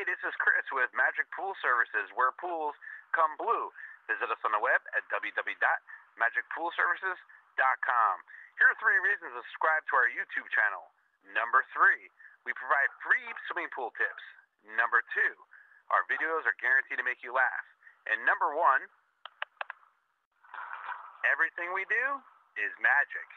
Hey, this is Chris with Magic Pool Services, where pools come blue. Visit us on the web at www.magicpoolservices.com. Here are three reasons to subscribe to our YouTube channel. Number three, we provide free swimming pool tips. Number two, our videos are guaranteed to make you laugh. And number one, everything we do is magic.